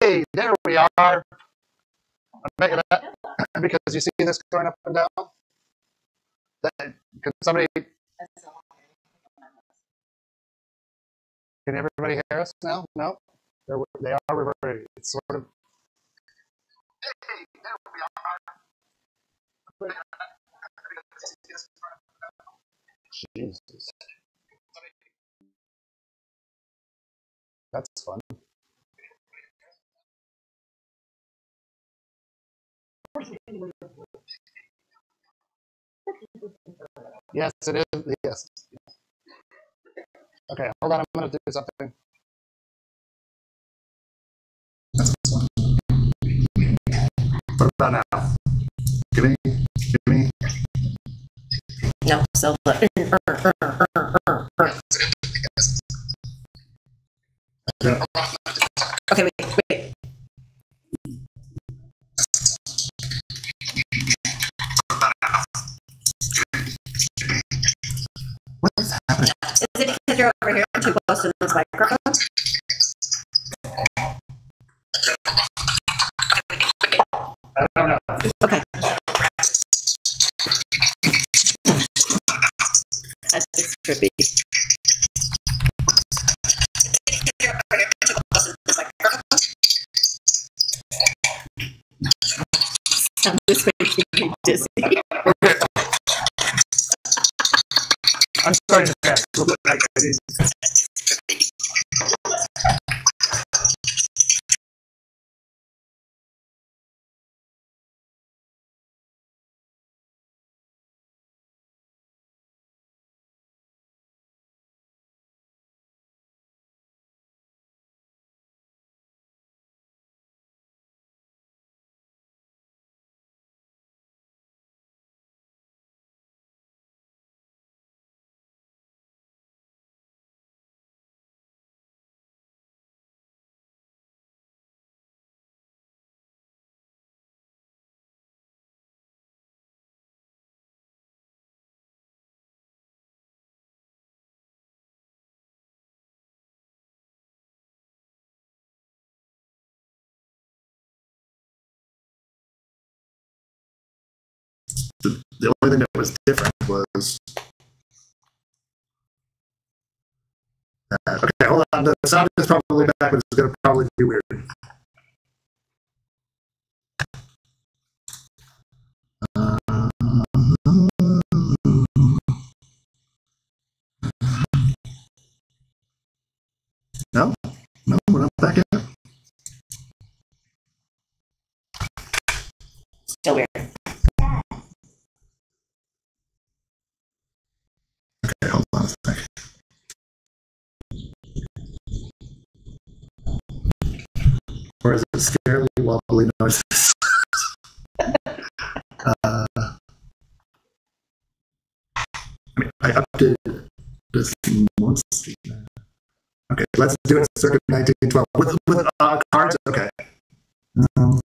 Hey, there we are. I'm making that because you see this going up and down. That, can somebody? Can everybody hear us now? No, They're, they are. It's sort of. Hey, there we are. Jesus. That's fun. Yes, it is. Yes. Okay, hold on. I'm going to do something. What about now? Give me, give me. No, so the. Okay, wait, wait. Over here too close to this microphone? I don't know. Okay. That's just trippy. This makes me dizzy. I'm sorry to pass. Look like I did. The only thing that was different was. Uh, okay, hold on. The sound is probably back, but it's going to probably be weird. Sec. Or is it scarily wobbly noises? uh, I mean, I updated this once. Okay, let's do it circa 1912 with, with uh, cards. Okay. Um,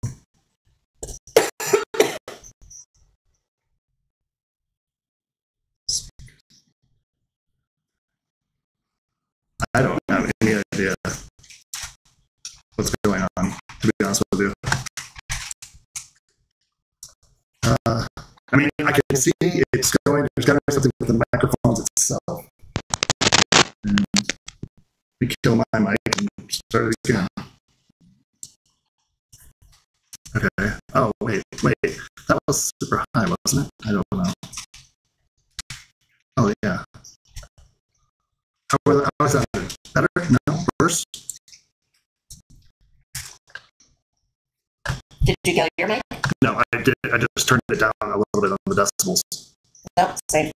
I don't have any idea what's going on, to be honest with you. Uh, I mean, I can see it's going, there's got to be something with the microphones itself. And we kill my mic and start again. Okay. Oh, wait, wait. That was super high, wasn't it? I don't know. Oh, yeah. How, was- how is that? Better? No? Worse? Did you kill your mic? No, I did. I just turned it down a little bit on the decibels. No, same.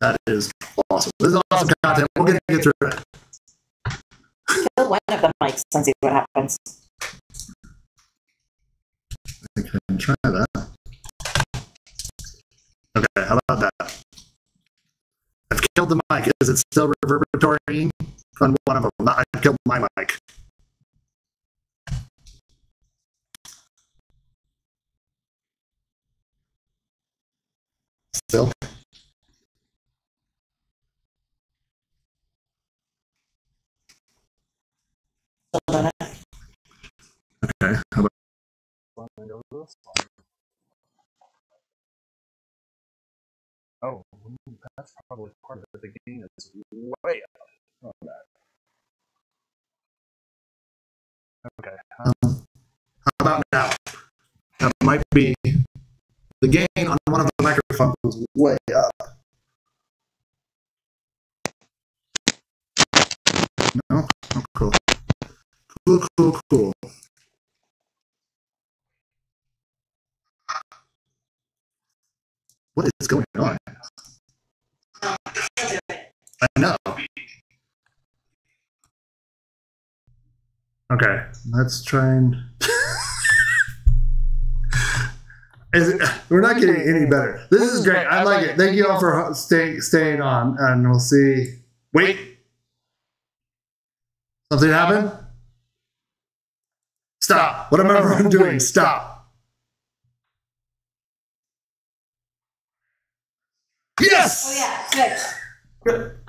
That is awesome. This is awesome content. We're going to get through it. Kill one of the mics and see what happens. I can try that. Okay, how about that? Killed the mic. Is it still reverberatory on one of them? No, I've killed my mic. Still. Okay. How about Oh, that's probably part of. The gain is way up on that. Okay. Um, how about now? That might be the gain on one of the microphones way up. No? Oh, cool. Cool, cool, cool. What is going on? I know. Okay, let's try and. Is it, we're not getting any better. This is great. I like it. Thank you all for staying staying on, and we'll see. Wait, something happened. Stop. Whatever I'm doing, stop. Yes. Oh yeah, Good. good.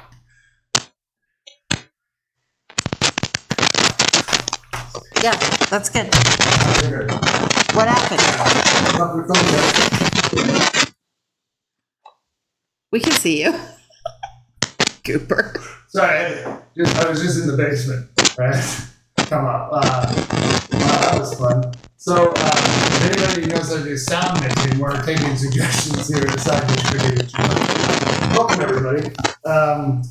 Yeah, that's good. What happened? We can see you. Cooper. Sorry, I, just, I was just in the basement. Right? Come up. Uh, wow, that was fun. So, uh, if anybody knows how to do sound mixing, we're taking suggestions here at Sound Mixing. Welcome, everybody. Um,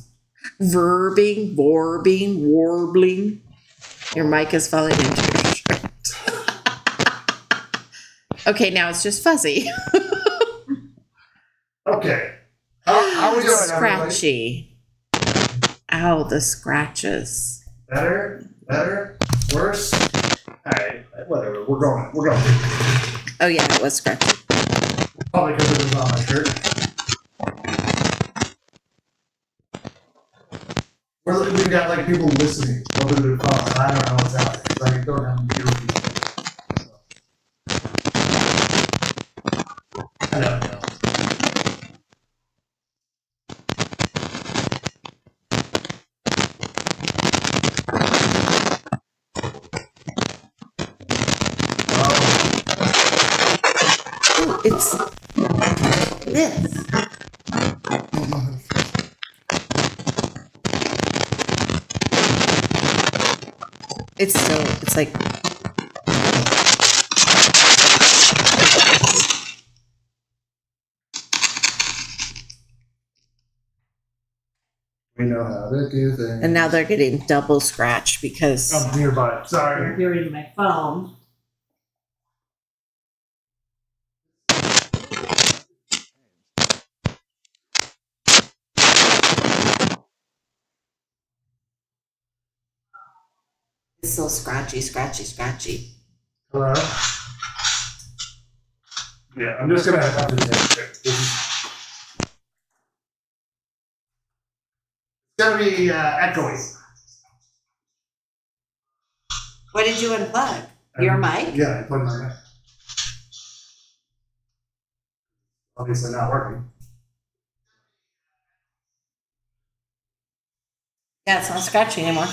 Verbing, warbing, warbling. Your mic is falling into your shirt. okay, now it's just fuzzy. okay. How, how we doing, everybody? Scratchy. Ow, the scratches. Better? Better? Worse? All right, whatever. We're going. We're going. Oh yeah, it was scratchy. Probably because it was on my shirt. We're, we've got like people listening over the phone. I don't know what's happening because I don't have any people. I don't know. Oh, Ooh, it's this. It's still, it's like, we know how to do things. and now they're getting double scratch because I'm nearby. Sorry. hearing my phone. It's still scratchy, scratchy, scratchy. Hello? Yeah, I'm just gonna have to take it. This is- It's gonna be uh, echoey. What did you unplug? Your Um, mic? Yeah, I put my mic. Obviously not working. Yeah, it's not scratchy anymore.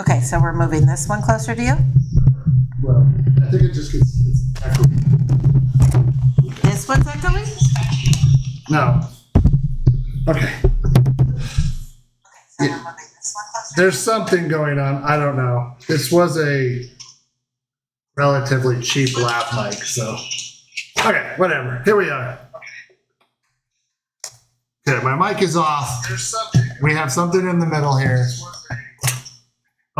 Okay, so we're moving this one closer to you? Well, I think it just gets it's echoey. This one's echoing? No. Okay. So Yeah. we're moving this one closer. There's something going on. I don't know. This was a relatively cheap lap mic, so. Okay, whatever. Here we are. Okay, my mic is off. We have something in the middle here.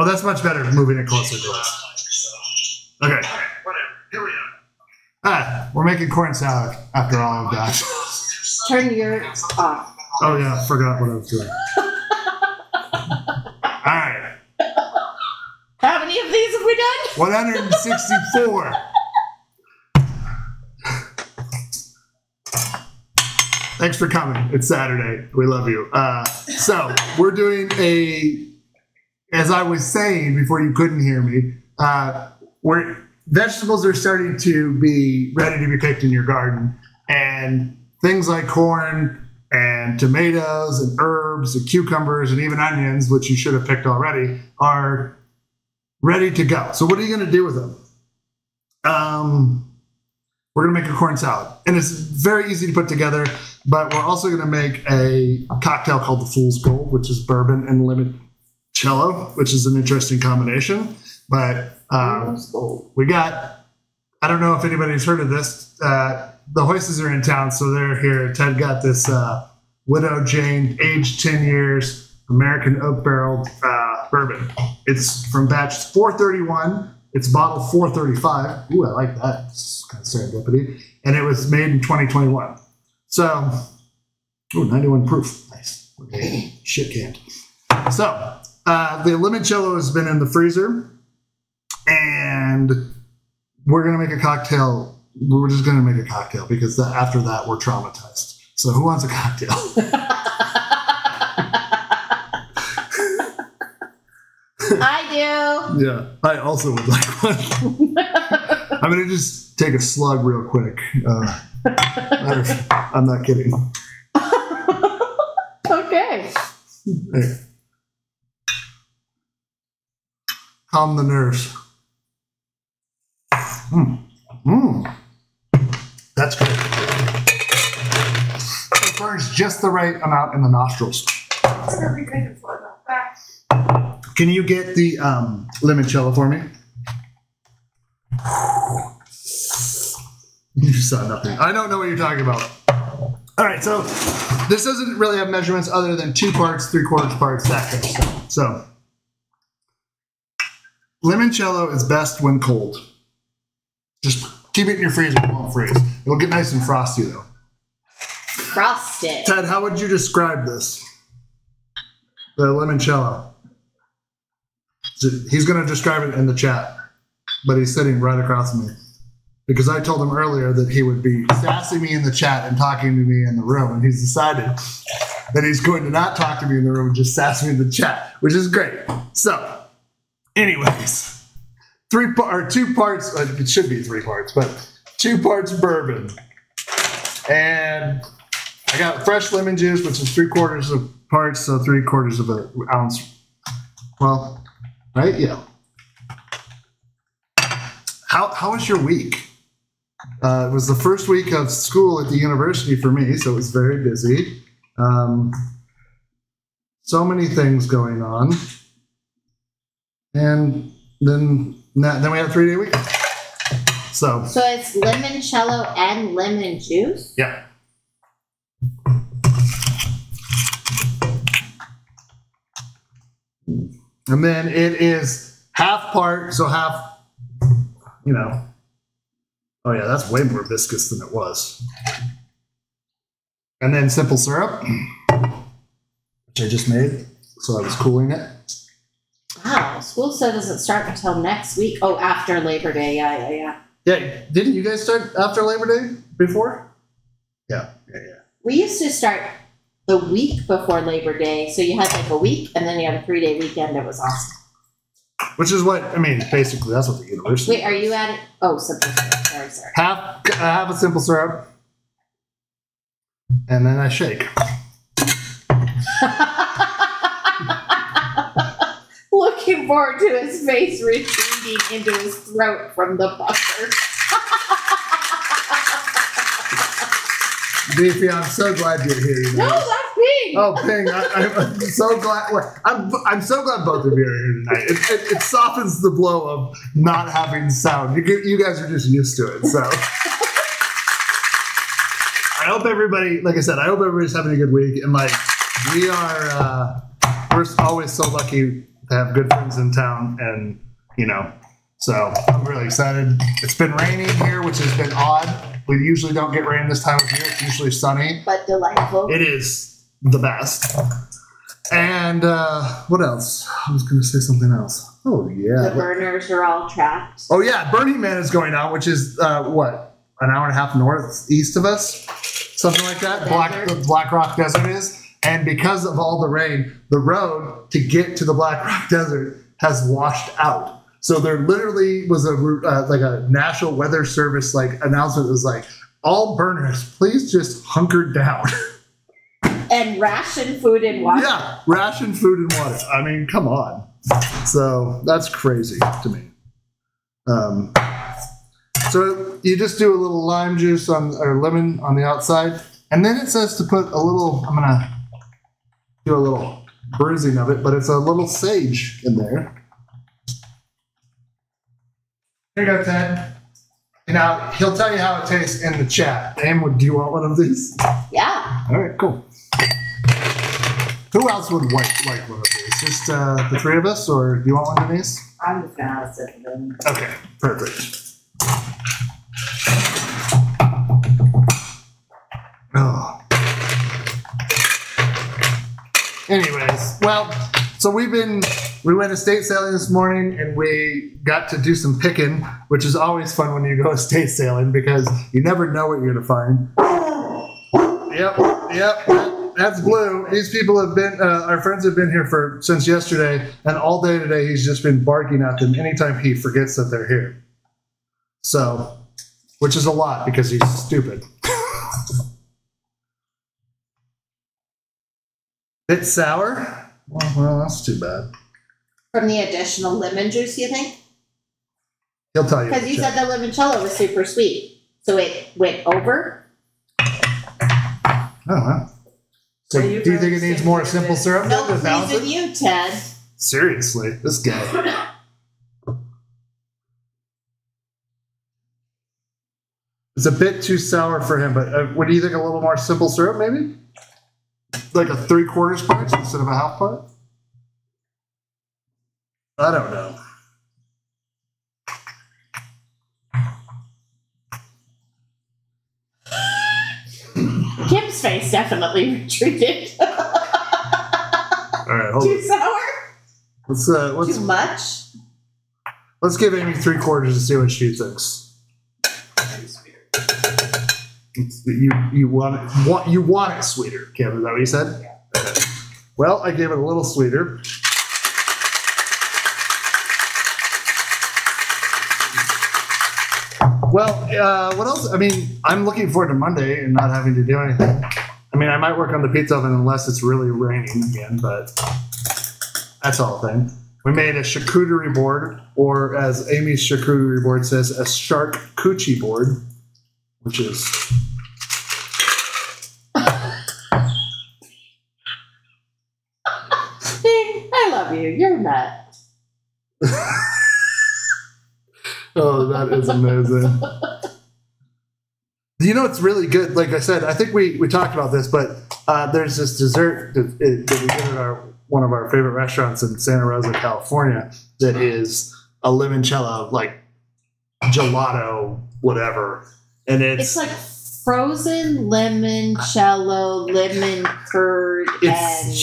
Oh, that's much better moving it closer to us. Okay. Whatever. Here we are. Ah, we're making corn salad after all of that. Turn your off. Oh yeah, forgot what I was doing. all right. How many of these have we done? 164. Thanks for coming. It's Saturday. We love you. Uh, so we're doing a, as I was saying before you couldn't hear me, uh, we're vegetables are starting to be ready to be picked in your garden, and things like corn, and tomatoes and herbs and cucumbers and even onions, which you should have picked already, are ready to go. So what are you going to do with them? Um, we're going to make a corn salad, and it's very easy to put together. But we're also going to make a cocktail called the Fool's Gold, which is bourbon and limoncello, which is an interesting combination. But um, we got i don't know if anybody's heard of this uh, the hoists are in town so they're here. Ted got this uh, widow jane aged 10 years american oak barrel uh, bourbon. It's from batch 431 it's bottle 435 ooh i like that. It's kind of serendipity. And it was made in 2021 so ooh 91 proof. Nice. Okay. shit canned. So uh, the limoncello has been in the freezer and we're gonna make a cocktail. We're just gonna make a cocktail because the, after that we're traumatized. So who wants a cocktail? I do. yeah, I also would like one. I'm gonna just take a slug real quick. Uh, I'm not kidding. okay. Hey. Calm the nerves. Mm. Mm. That's good. It burns just the right amount in the nostrils. Can you get the um, limoncello for me? You saw nothing. I don't know what you're talking about. All right, so this doesn't really have measurements other than two parts, three quarters parts, that kind of stuff. So limoncello is best when cold. Just keep it in your freezer; it won't freeze. It'll get nice and frosty though. Frosted. Ted, how would you describe this? The limoncello. He's going to describe it in the chat, but he's sitting right across from me because I told him earlier that he would be sassing me in the chat and talking to me in the room, and he's decided that he's going to not talk to me in the room and just sass me in the chat, which is great. So, anyways, three par- or two parts. uh, It should be three parts, but two parts bourbon, and I got fresh lemon juice, which is three quarters of parts, so three quarters of an ounce. Well, right? Yeah. How how was your week? Uh, it was the first week of school at the university for me, so it was very busy. Um, so many things going on, and then then we had a three day week. So So it's limoncello and lemon juice? yeah. And then it is half part, so half, you know. Oh, yeah, that's way more viscous than it was. And then simple syrup, which I just made. So I was cooling it. Wow. School still doesn't start until next week. Oh, after Labor Day. Yeah, yeah, yeah. Yeah, didn't you guys start after Labor Day before? Yeah, yeah, yeah. We used to start the week before Labor Day. So you had like a week and then you had a three day weekend. It was awesome. Which is what, I mean, basically, that's what the university Wait, are you at it? Oh, simple syrup. Sorry, sorry. half uh, half a simple syrup, and then I shake. Looking forward to his face retreating into his throat from the buffer. Beefy, I'm so glad you're here. You No, that's me. Oh, Ping, I, I'm so glad. I'm, I'm so glad both of you are here tonight. It, it, it softens the blow of not having sound. You, get- you guys are just used to it. So I hope everybody, like I said, I hope everybody's having a good week. And like, we are, uh, we're always so lucky have good friends in town. And, you know, so I'm really excited. It's been raining here, which has been odd. We usually don't get rain this time of year. It's usually sunny. But delightful. It is the best. And uh, what else? I was going to say something else. Oh yeah. the burners are all trapped. Oh yeah. Burning Man is going on, which is uh, what an hour and a half northeast of us, something like that. Black the Black Rock Desert is, and because of all the rain, the road to get to the Black Rock Desert has washed out. So there literally was a uh, like a National Weather Service like announcement. Was like, all burners, please just hunker down. and ration food and water. Yeah, ration food and water. I mean, come on. So that's crazy to me. Um, so you just do a little lime juice on or lemon on the outside, and then it says to put a little. I'm gonna do a little bruising of it, but it's a little sage in there. Here you go, Ted. Now he'll tell you how it tastes in the chat. Am, do you want one of these? Yeah. All right, cool. Who else would like like one of these? Just uh, the three of us, or do you want one of these? I'm just gonna have a sip of them. Okay, perfect. Oh. Anyways, well, so we've been we went estate sailing this morning and we got to do some picking, which is always fun when you go estate sailing because you never know what you're gonna find. Yep, yep. That's blue. These people have been, uh, our friends have been here for since yesterday, and all day today he's just been barking at them anytime he forgets that they're here. So, which is a lot because he's stupid. Bit sour? Well, well, that's too bad. From the additional lemon juice, you think? He'll tell you. Because you said the limoncello was super sweet, so it went over. Oh, huh. So, Are you do you think it needs more simple syrup No, then to balance please with it? you, Ted. Seriously, this guy. It's a bit too sour for him, but uh, what do you think? A little more simple syrup, maybe? Like a three quarters part instead of a half part? I don't know. Kim's face definitely retreated. All right, hold Too on. sour? Let's uh, let's Too much? let's give Amy three quarters and see what she thinks. It's- You you want it want you want it sweeter, Kim? Is that what you said? Okay. Well, I gave it a little sweeter. Well, uh, what else? I mean, I'm looking forward to Monday and not having to do anything. I mean, I might work on the pizza oven unless it's really raining again, but that's all thing. We made a charcuterie board, or as Amy's charcuterie board says, a shark coochie board, which is you. You're nut. oh, that is amazing. you know, it's really good. Like I said, I think we we talked about this, but uh, there's this dessert that, that we get at our one of our favorite restaurants in Santa Rosa, California, that is a limoncello, like gelato, whatever, and it's It's like frozen limoncello, lemon curd, it's and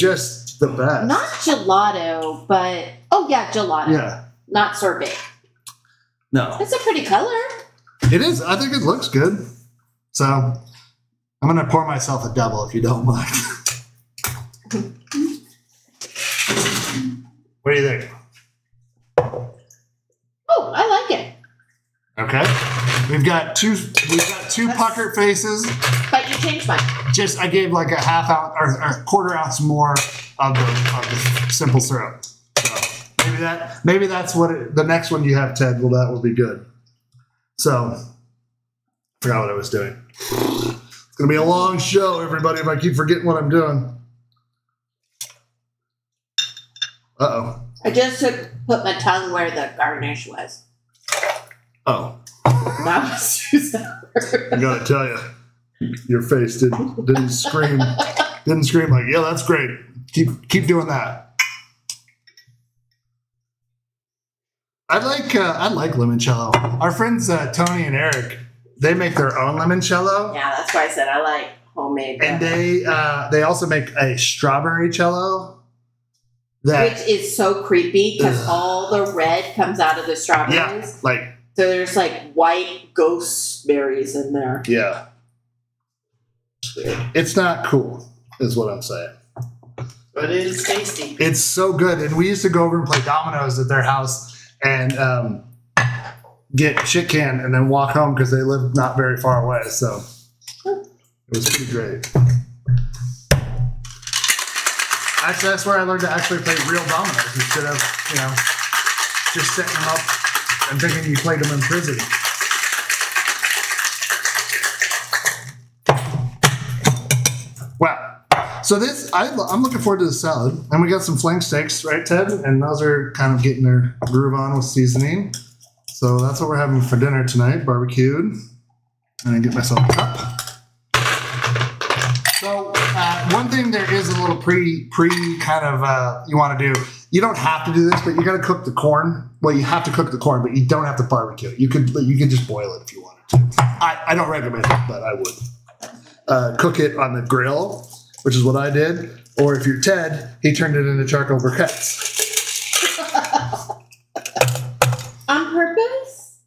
the best. not gelato, but oh yeah, gelato. yeah, Not sorbet. no, It's a pretty color. it is. I think it looks good. So I'm gonna pour myself a double if you don't mind. what do you think? Oh, I like it. Okay, we've got two. We've got two pucker faces. But you changed mine. Just I gave like a half ounce or, or quarter ounce more of the of the simple syrup. So maybe that maybe that's what it, the next one you have, Ted. Well, that will be good. So forgot what I was doing. It's gonna be a long show, everybody. If I keep forgetting what I'm doing. Uh oh. I just took put my tongue where the garnish was. Oh, That was too sour. I gotta tell you, your face didn't didn't scream didn't scream like yeah that's great. Keep keep doing that. I like uh, I like limoncello. Our friends uh, Tony and Eric, they make their own limoncello, Yeah, that's why I said I like homemade. and they uh, they also make a strawberry cello. That which is so creepy because all the red comes out of the strawberries. yeah, like So there's like white ghost berries in there. yeah, it's not cool, is what I'm saying. But it is tasty. It's so good. And we used to go over and play dominoes at their house and um, get shit canned and then walk home because they lived not very far away. So it was pretty great. Actually, that's where I learned to actually play real dominoes instead of, you know, just setting them up and thinking you played them in prison. Wow. So this, I, I'm looking forward to the salad, and we got some flank steaks, right, Ted? And those are kind of getting their groove on with seasoning. So that's what we're having for dinner tonight, barbecued. And I get myself a cup. So uh, one thing pre pre kind of uh, you want to do. You don't have to do this, but you got to cook the corn. Well, you have to cook the corn, but you don't have to barbecue it. You could you could just boil it if you wanted to. I, I don't recommend it, but I would uh, cook it on the grill, which is what I did. Or if you're Ted, he turned it into charcoal briquettes. On purpose?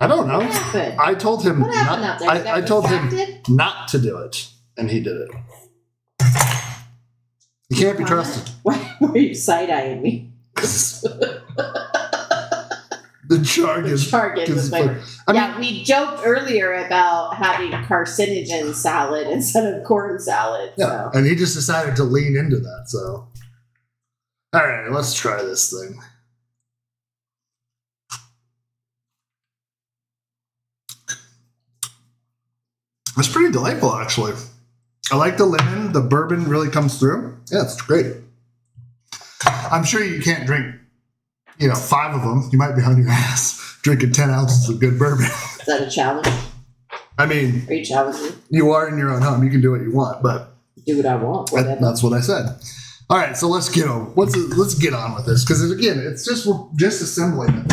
I don't know. What happened? I told him What happened not, out there? I, I told him not to do it, and he did it. You can't be trusted. Why were you side eyeing me? the jargon. Jargon was my I mean, yeah, we joked earlier about having carcinogen salad instead of corn salad. yeah, So and he just decided to lean into that. So, all right, let's try this thing. That's pretty delightful, actually. I like the lemon. The bourbon really comes through. Yeah, it's great. I'm sure you can't drink, you know, five of them. You might be on your ass drinking 10 ounces of good bourbon. is that a challenge? I mean, Are you challenging? you are in your own home. You can do what you want, but Do what I want. that- that's what I said. All right, so let's get on. Let's let's get on with this because again, it's just we're just assembling it.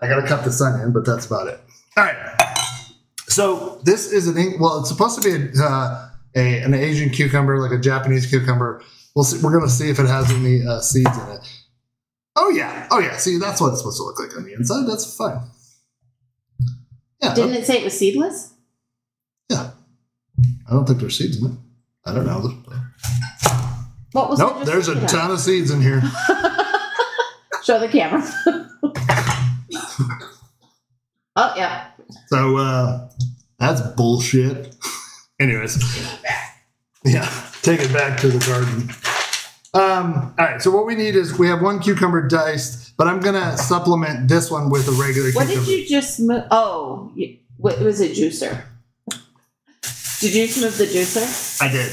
I gotta cut this onion, but that's about it. All right. So this is an ink- well, it's supposed to be a, uh, a an Asian cucumber, like a Japanese cucumber. We'll see. We're gonna see if it has any uh, seeds in it. Oh yeah, oh yeah. See, that's what it's supposed to look like on the inside. That's fine. Yeah, Didn't it say it was seedless? yeah. I don't think there's seeds in it. I don't know. What was Nope, there's a ton of seeds in here. Show the camera. oh yeah. So uh that's bullshit. Anyways. Yeah, take it back to the garden. Um, all right, so what we need is we have one cucumber diced, but I'm gonna supplement this one with a regular What cucumber. did you just move? Oh, you, what it was a juicer? Did you just move the juicer? I did.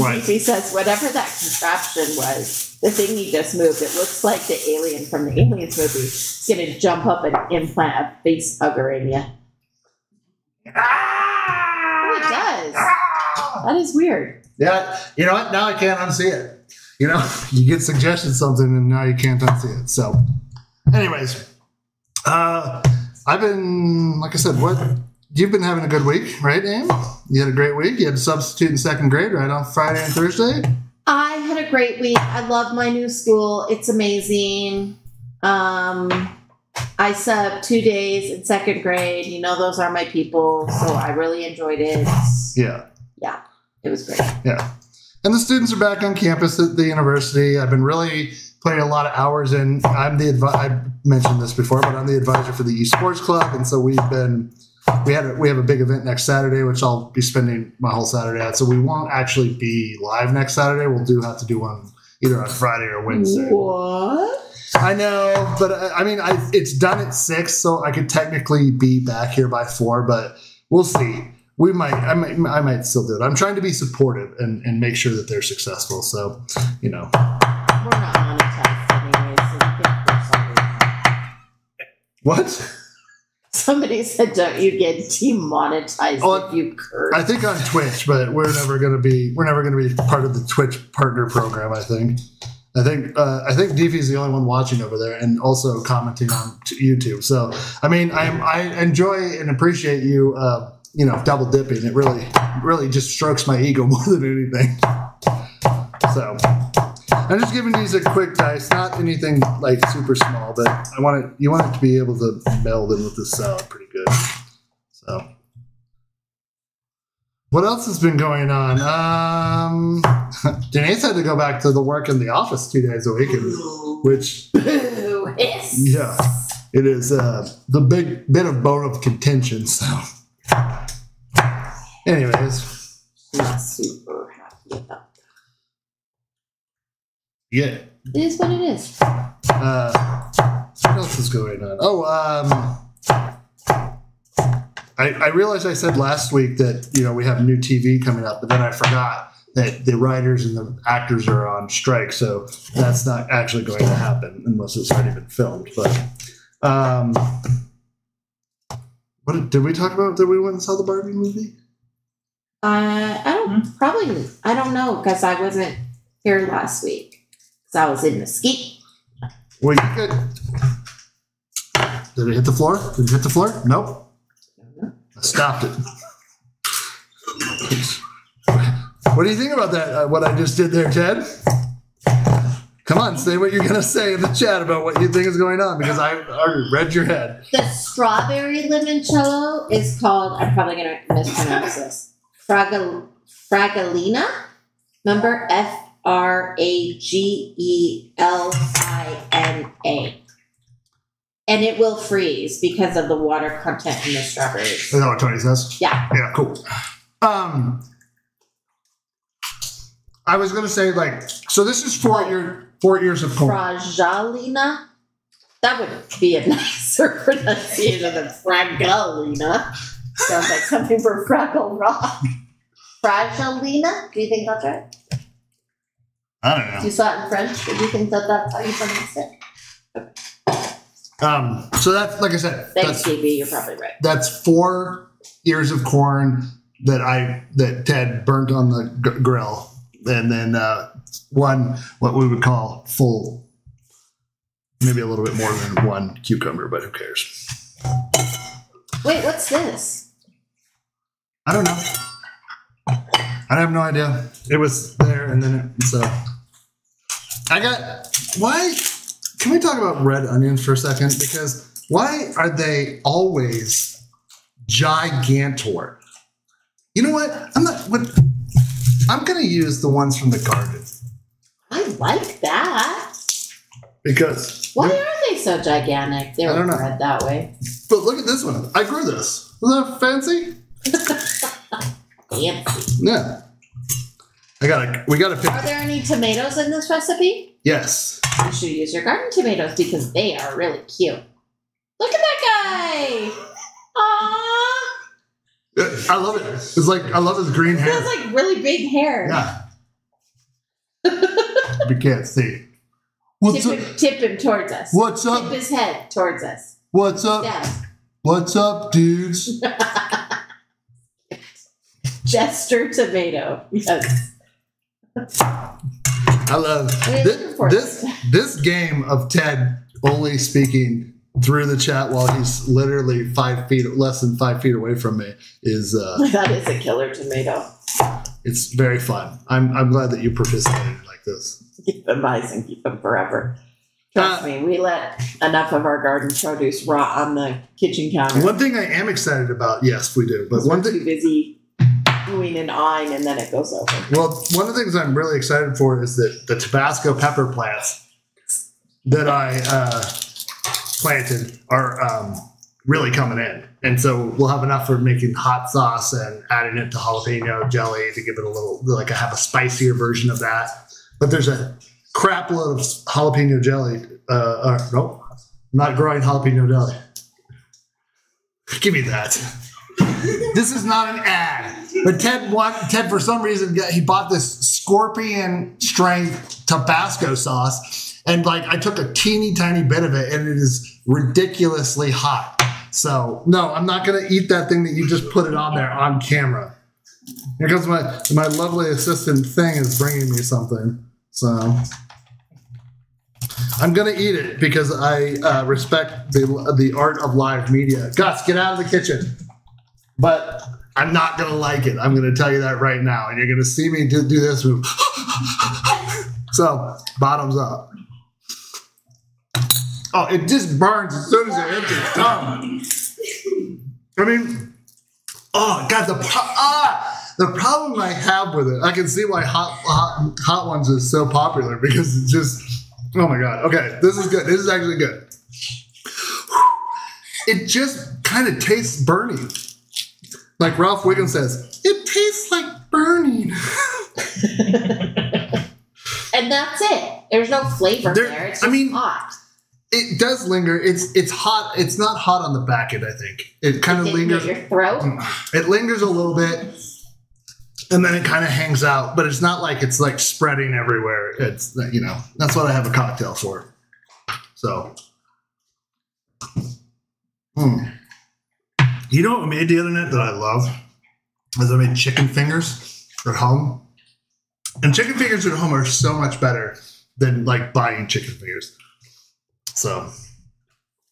What? He says whatever that contraption was, the thing he just moved, it looks like the alien from the Aliens movie. is gonna jump up and implant a face hugger in you. Oh, it does. That is weird. Yeah, you know what? Now I can't unsee it. You know, you get suggested something and now you can't unsee it. So, anyways, uh, I've been, like I said, what you've been having a good week, right, Aim? You had a great week. You had a substitute in second grade, right, on Friday and Thursday. I had a great week. I love my new school. It's amazing. Um, I subbed two days in second grade. You know, those are my people. So I really enjoyed it. Yeah. Yeah, It was great. yeah. And the students are back on campus at the university. I've been really putting a lot of hours in. I'm the advi- I mentioned this before, but I'm the advisor for the esports club, and so we've been we had a, we have a big event next Saturday, which I'll be spending my whole Saturday at. So we won't actually be live next Saturday. We'll do have to do one either on Friday or Wednesday. What? I know, but I, I mean, I, it's done at six, so I could technically be back here by four, but we'll see. We might, I might, I might still do it. I'm trying to be supportive and, and make sure that they're successful. So, you know, We're not monetized anyways. So I think we're sorry. what? Somebody said, "Don't you get demonetized Oh, if you curse?" I think on Twitch, but we're never going to be, we're never going to be part of the Twitch partner program. I think. I think uh, I think Deefy's the only one watching over there and also commenting on YouTube. So I mean, I I enjoy and appreciate you, uh, you know, double dipping. It really really just strokes my ego more than anything. So I'm just giving these a quick dice, not anything like super small, but I want it. You want it to be able to meld in with the salad pretty good. So. What else has been going on? Um, Denise had to go back to the work in the office two days a week, which hiss. yeah, it is uh, the big bit of bone of contention. So, anyways, Not super happy about Yeah. It is what it is. Uh, what else is going on? Oh, um, I, I realized I said last week that you know we have new TV coming up, but then I forgot that the writers and the actors are on strike, so that's not actually going to happen unless it's already been filmed. But um, what did, did we talk about? That we went and saw the Barbie movie? Uh, I don't probably. I don't know because I wasn't here last week because I was in Mesquite. Well, you could. Did it hit the floor? Did it hit the floor? Nope. I stopped it. what do you think about that? Uh, what I just did there, Ted? Come on, say what you're gonna say in the chat about what you think is going on because I already read your head. The strawberry limoncello is called. I'm probably gonna mispronounce this. Fragal, Fragalina. Remember F R A G E L I N A. And it will freeze because of the water content in the strawberries. Is that what Tony says? Yeah. Yeah, cool. Um, I was gonna say like, so this is four year four years of corn. Fragalina. That would be a nicer pronunciation than Fragalina. Sounds like something for Fraggle Rock. Fragalina? Do you think that's right? I don't know. Do You saw it in French. Do you think that that's how you pronounce it? Um, so that's like I said, Thanks, that's JB. You're probably right. that's four ears of corn that I that Ted burnt on the g- grill, and then uh, one what we would call full, maybe a little bit more than one cucumber, but who cares? Wait, what's this? I don't know. I have no idea. It was there, and then it, so I got why. Can we talk about red onions for a second? Because why are they always gigantor? You know what? I'm not. What, I'm gonna use the ones from the garden I like that. because. Why are they so gigantic? They I were don't know. bred that way. But look at this one. I grew this. Isn't that fancy? Fancy. Yeah. I gotta. We gotta pick. Are there any tomatoes in this recipe? Yes. You should use your garden tomatoes because they are really cute. Look at that guy! Aww! I love it. It's like I love his green He hair. has like really big hair. Yeah. we can't see. What's Tip up? him, tip him towards us. What's up? Tip his head towards us. What's up? Yeah. What's up, dudes? Jester tomato. Yes. I love What are you this, this. This game of Ted only speaking through the chat while he's literally five feet, less than five feet away from me is uh, that is a killer tomato. it's very fun. I'm I'm glad that you participated like this. Keep them nice and keep them forever. Trust Uh, me, we let enough of our garden produce rot on the kitchen counter. One thing I am excited about, yes, we do, but one thing too busy and eyeing, and then it goes over. Well, one of the things I'm really excited for is that the Tabasco pepper plants that I uh, planted are um, really coming in. And so we'll have enough for making hot sauce and adding it to jalapeno jelly to give it a little, like I have a spicier version of that. But there's a crap load of jalapeno jelly. Uh, uh, nope, I'm not growing jalapeno jelly. Give me that. This is not an ad. But Ted want, Ted for some reason he bought this scorpion strength Tabasco sauce, and like I took a teeny tiny bit of it, and it is ridiculously hot. So no, I'm not gonna eat that thing that you just put it on there on camera. Here comes my my lovely assistant thing is bringing me something. So I'm gonna eat it because I uh, respect the the art of live media. Gus, get out of the kitchen. But I'm not gonna like it. I'm gonna tell you that right now, and you're gonna see me do, do this move. so bottoms up. Oh, it just burns as soon as it hits your tongue. I mean, oh god, the ah, the problem I have with it, I can see why hot hot hot ones is so popular because it's just oh my god. Okay, this is good. This is actually good. It just kind of tastes burning. Like Ralph Wiggum says, it tastes like burning. And that's it. There's no flavor There- there. It's I mean- hot. It does linger. It's it's hot. It's not hot on the back end. I think it kind of lingers. hit your throat. It lingers a little bit, and then it kind of hangs out. But it's not like it's like spreading everywhere. It's you know that's what I have a cocktail for. So, Hmm. You know what I made the other night that I love? Is I made chicken fingers at home, and chicken fingers at home are so much better than like buying chicken fingers. So.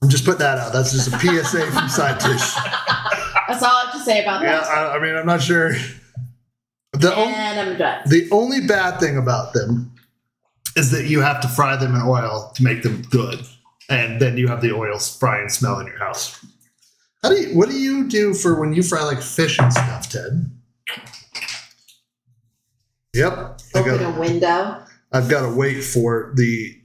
I'm just put that out. That's just a PSA from Side Dish. That's all I have to say about Yeah, that. I, I mean, I'm not sure. The, on- and I'm done. the only bad thing about them is that you have to fry them in oil to make them good, and then you have the oil frying smell in your house. How do you? What do you do for when you fry like fish and stuff, Ted? Yep, I Open got. a window. I've got to wait for the.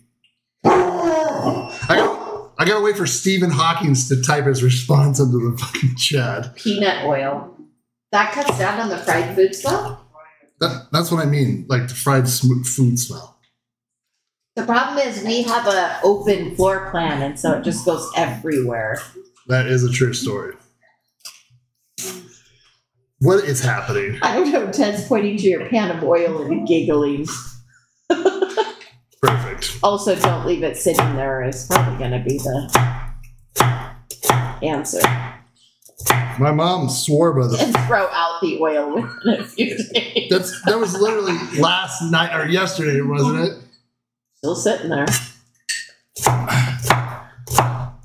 I got. I gotta wait for Stephen Hawkins to type his response into the fucking chat. Peanut oil. That cuts down on the fried food smell. That, that's what I mean, like the fried food smell. The problem is we have a open floor plan, and so it just goes everywhere. That is a true story. What is happening? I don't know. Ted's pointing to your pan of oil and giggling. Perfect. Also, don't leave it sitting there. Is probably going to be the answer. My mom swore by the. And throw out the oil within a few days. That's that was literally last night or yesterday, wasn't it? Still sitting there.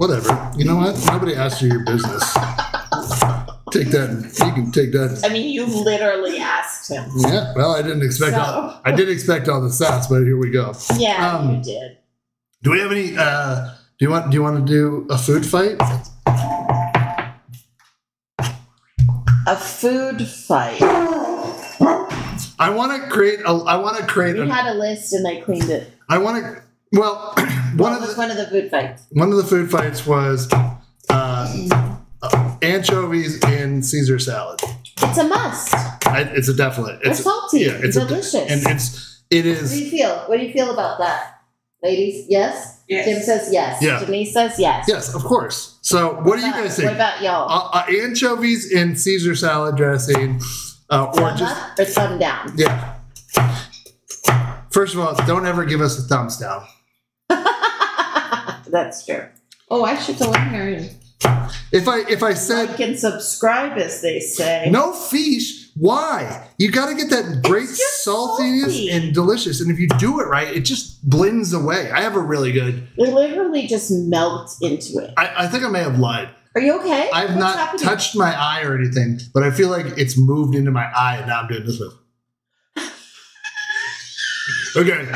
Whatever. You know what? Nobody asked you your business. Take that. You can take that. I mean, you literally asked him. Yeah. Well, I didn't expect. So- All, I did expect all the stats, but here we go. Yeah, Um, you did. Do we have any? uh Do you want? Do you want to do a food fight? A food fight. I want to create. A, I want to create. We An, had a list and I cleaned it. I want to. Well, one of the one of the food fights? one of the food fights was uh, uh, anchovies in Caesar salad. It's a must. I, it's a definite. They're It's salty. yeah, it's a- delicious. and it's it is. what do you feel? What do you feel about that? Ladies, yes? yes. Jim says yes. Yeah. Denise says yes. Yes, of course. So, what do you about- guys What about y'all? Uh, uh, anchovies in Caesar salad dressing, uh, or thumb just up or thumb down? yeah. First of all, don't ever give us a thumbs down. That's true. Oh, I should go in here and If I if I said like and subscribe, as they say. no fish, why? You got to get that great just saltiness salty. and delicious. And if you do it right, it just blends away. I have a really good. They literally just melt into it. I, I think I may have lied. Are you okay? I've What's not happening? touched my eye or anything, but I feel like it's moved into my eye, and now I'm doing this with. Okay.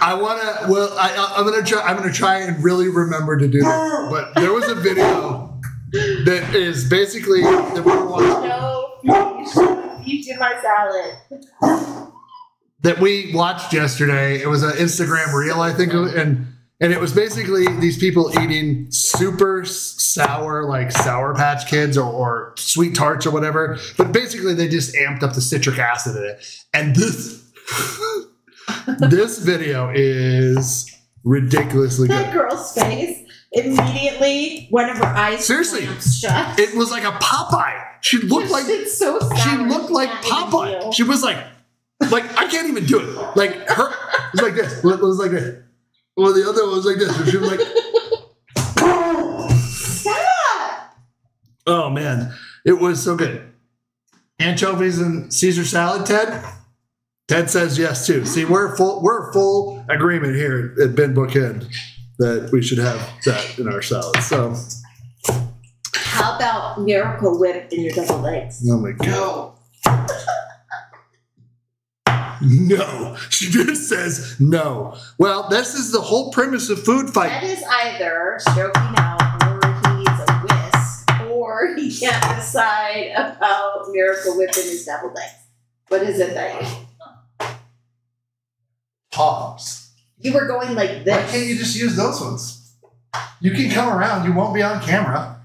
I want to. Well, I, I'm gonna try. I'm gonna try and really remember to do this. But there was a video that is basically that we were watching, No. You do my salad. that we watched yesterday. It was an Instagram reel, I think, and and it was basically these people eating super sour, like Sour Patch Kids or, or sweet tarts or whatever. But basically, they just amped up the citric acid in it. And this this video is ridiculously That good. girl's face immediately, one of her eyes Seriously. shut. It was like a Popeye. She looked like it's so sour. she looked like Popeye. She was like, like I can't even do it. Like her, it was like this. It was like this. Well, the other one was like this. She was like, Stop! oh man, it was so good. Anchovies and Caesar salad, Ted. Ted says yes too. See, we're full. We're full agreement here at Ben Bookend that we should have that in our salad. So, How about Miracle Whip in your deviled eggs? oh my god. No, she just says no. Well, this is the whole premise of food fight. That is either stroking out, or he's a whisk, or he can't decide about Miracle Whip in his deviled eggs. What is it that you? Pops. You were going like this. Why can't you just use those ones? You can come around. You won't be on camera.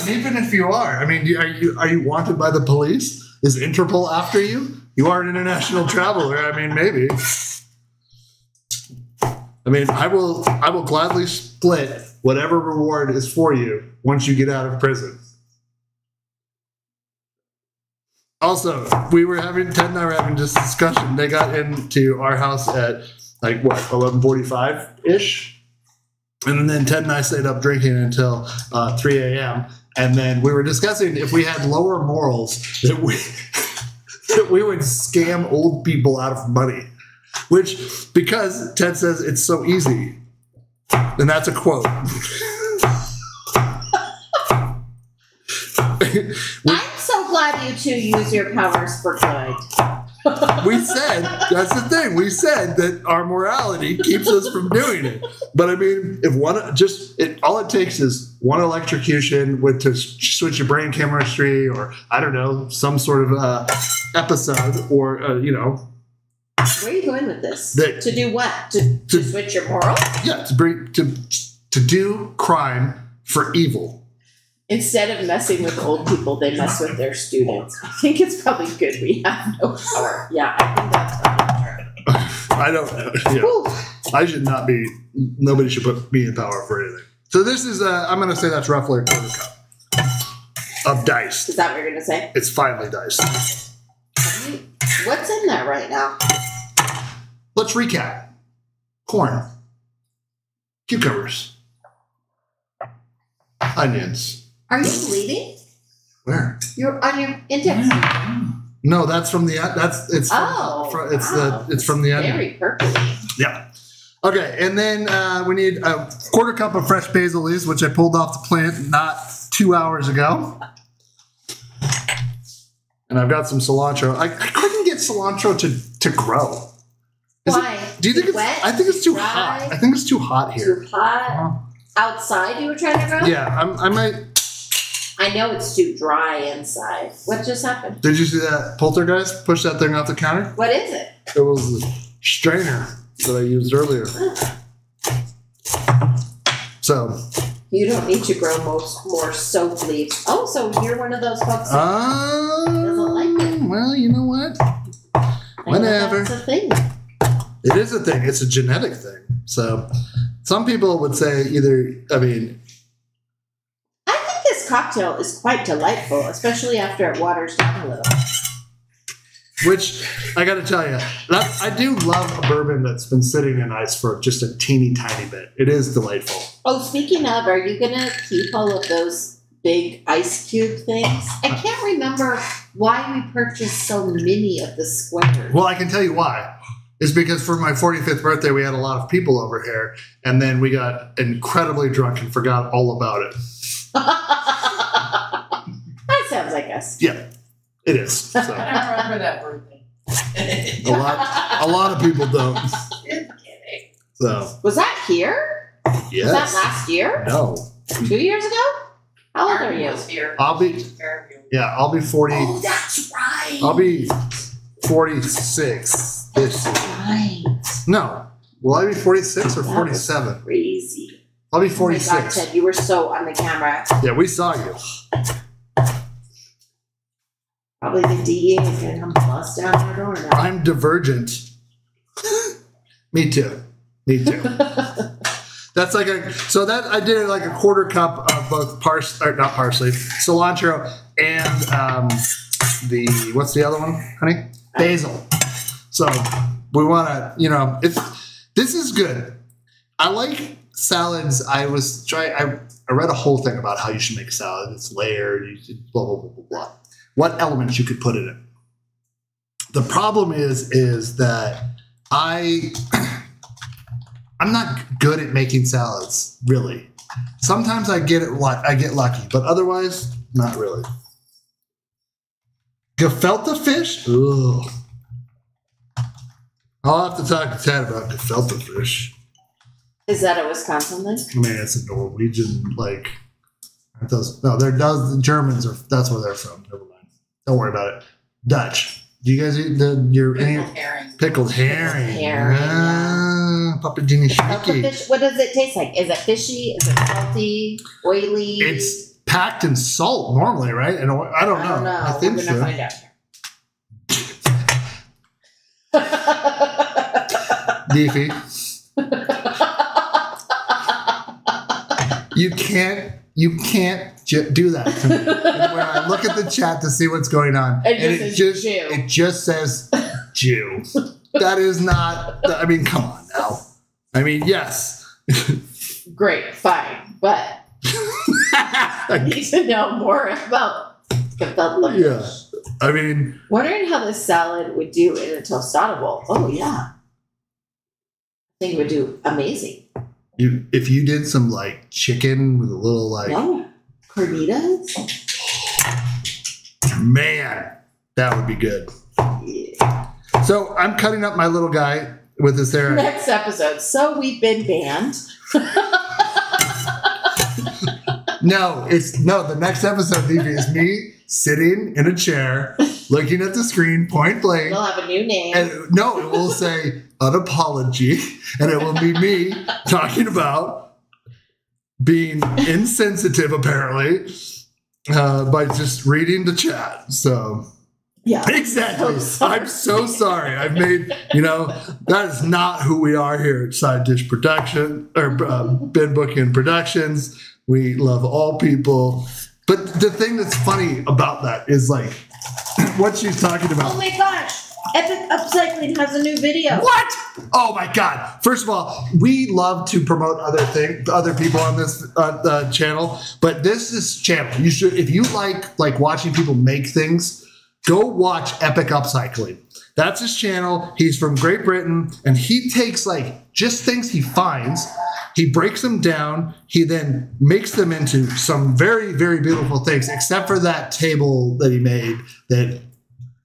And even if you are, I mean, are you are you wanted by the police? Is Interpol after you? You are an international traveler. I mean, maybe. I mean, I will. I will gladly split whatever reward is for you once you get out of prison. Also, we were having Ted and I were having this discussion. They got into our house at like what eleven forty five ish, and then Ted and I stayed up drinking until uh, three a.m. And then we were discussing if we had lower morals that we that we would scam old people out of money, which because Ted says it's so easy, and that's a quote. you two use your powers for good. we said that's the thing. We said that our morality keeps us from doing it. But I mean, if one just it, all it takes is one electrocution with to switch your brain chemistry, or I don't know, some sort of uh, episode, or uh, you know, Where are you going with this? That- to do what? To, to To- switch your moral? yeah, to bring to to do crime for evil. Instead of messing with old people, they mess with their students. I think it's probably good we have no power. Yeah, I think that's. I don't know. Yeah. I should not be. Nobody should put me in power for anything. So this is. Uh, I'm going to say that's roughly a quarter cup of diced. Is that what you're gonna say? It's finely diced. What's in there right now? Let's recap. Corn, cucumbers, onions. Are you bleeding? Where? You're on your index. No, that's from the. That's it's. From, Oh, fro- it's wow. the. It's from the onion. Very purpley. Yeah. Okay, and then uh, we need a quarter cup of fresh basil leaves, which I pulled off the plant not two hours ago. And I've got some cilantro. I, I couldn't get cilantro to, to grow. Is it- Why? do you think Too it's? wet? I think it's too Dry? hot. I think it's too hot here. Too hot? Outside, you were trying to grow? Yeah, I'm, I might. I know it's too dry inside. What just happened? Did you see that poltergeist push that thing off the counter? What is it? It was the strainer that I used earlier. So, You don't need to grow most more soap leaves. Oh, so you're one of those folks. uh, Doesn't like it. well, you know what? I know a thing. It is a thing. It's a genetic thing. So, some people would say either. I mean, this cocktail is quite delightful, especially after it waters down a little. which I got to tell you, that, I do love a bourbon that's been sitting in ice for just a teeny tiny bit. It is delightful. Oh, speaking of, are you gonna keep all of those big ice cube things? I uh-huh. can't remember why we purchased so many of the squares. Well, I can tell you why. Is because for my 45th birthday, we had a lot of people over here, and then we got incredibly drunk and forgot all about it. that sounds like us. Yeah, it is. So, I don't remember that birthday. a lot, a lot of people don't. Just kidding. So, Was that here? Was that last year? No, Two years ago? How old are you? here. I'll be. Yeah, I'll be 40. Oh, that's right. I'll be 46 this year. right. No, will I be 46 or 47? Crazy. I'll be Oh my God, 46. Ted, you were so on the camera. Yeah, we saw you. Probably the DEA is gonna come bust down your door now. I'm divergent. Me too. Me too. That's like a so that I did like a quarter cup of both pars or not parsley, cilantro, and um, the what's the other one, honey? Basil. So we want to, you know, it's this is good. I like salads. I was trying. I I read a whole thing about how you should make a salad. It's layered. You should blah blah blah blah blah. What elements you could put in it. The problem is is that I I'm not good at making salads, really. Sometimes I get it I get lucky, but otherwise, not really. Gefilte fish? Ugh. I'll have to talk to Ted about gefilte fish. Is that a Wisconsin thing? I mean, it's a Norwegian, like, aren't those, no, they're, those, the Germans are, that's where they're from. Never mind. Don't worry about it. Dutch. Do you guys eat the your pickled herring? Pickled herring. Pickled herring ah, yeah. Papa What does it taste like? Is it fishy? Is it salty? Oily? It's packed in salt normally, right? And I don't know. I, don't know. I think We're gonna so. find out. Deefy. you can't you can't ju- do that. To me. When I look at the chat to see what's going on, It just and it says just Jew. it just says Jew. That is not. I mean, come on now. I mean, yes. Great, fine, but I need to know more about gefilte Yeah. I mean, Wondering how this salad would do in a tostada bowl. Oh yeah, I think it would do amazing. You, if you did some like chicken with a little like no, carnitas. man, that would be good. Yeah. So I'm cutting up my little guy with this there. Next episode. So we've been banned. No, it's no. The next episode, Deepy, is me sitting in a chair, looking at the screen, point blank, We'll have a new name. and no, it will say an apology, and it will be me talking about being insensitive, apparently, uh, by just reading the chat. So yeah. exactly, So. I'm so sorry. I've made you know that is not who we are here at Side Dish Production or uh, Ben Booking Productions. We love all people, but the thing that's funny about that is like what she's talking about. Oh my gosh! Epic Upcycling has a new video. What? Oh my god! First of all, we love to promote other thing, other people on this uh, uh, channel, but this is channel. You should, if you like like watching people make things, go watch Epic Upcycling. That's his channel. He's from Great Britain, and he takes like just things he finds. He breaks them down. He then makes them into some very, very beautiful things. Except for that table that he made. That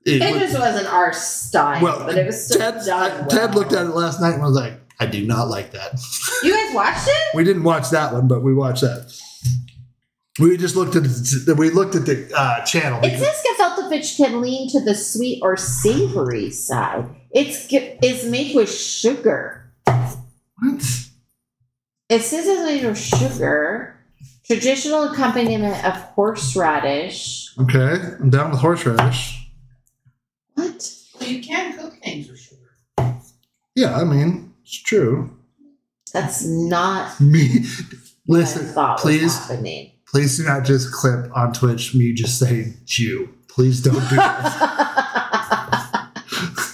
it It was- just wasn't our style, well, but it was still Ted, done well. Ted looked at it last night and was like, I do not like that. You guys watched it? We didn't watch that one, but we watched that. We just looked at the, we looked at the uh, channel. It says gefilte fish can lean to the sweet or savory side. It's it's made with sugar. What? It says it's made with sugar. Traditional accompaniment of horseradish. Okay, I'm down with horseradish. What? Well, you can cook things with sugar. Yeah, I mean it's true. That's not Me, listen, please, please do not just clip on Twitch me just saying Jew. Please don't do that.